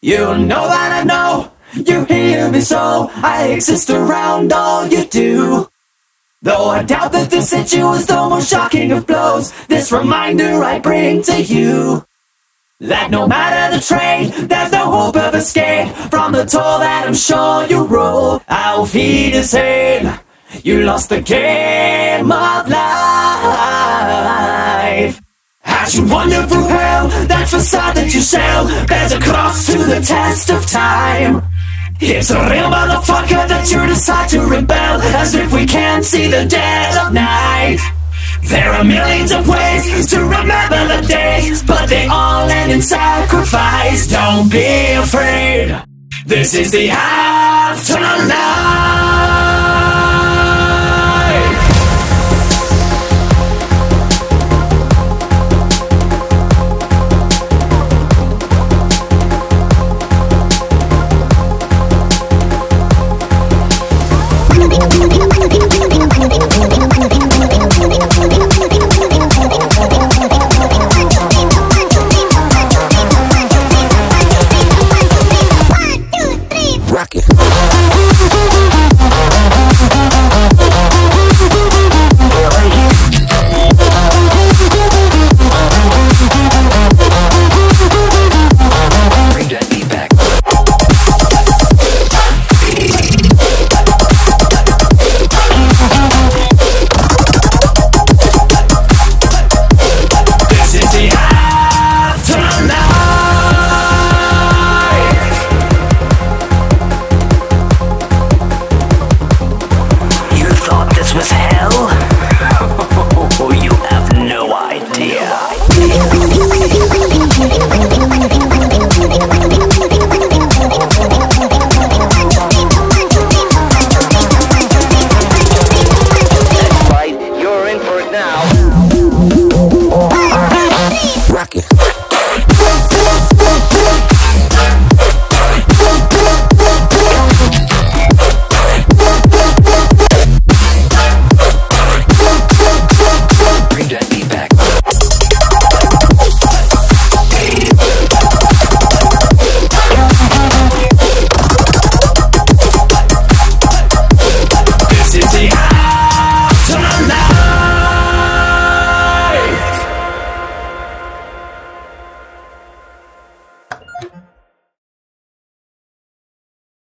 You know that I know you hear me so I exist around all you do. Though I doubt that this hit you is the most shocking of blows, this reminder I bring to you. That no matter the trade, there's no hope of escape from the toll that I'm sure you roll. Auf Wiedersehen, you lost the game of life. As you through hell, that facade that you sell. Bears a cross to the test of time. It's a real motherfucker that you decide to rebel As if we can't see the dead of night. There are millions of ways to remember the days But they all end in sacrifice. Don't be afraid. This is the afterlife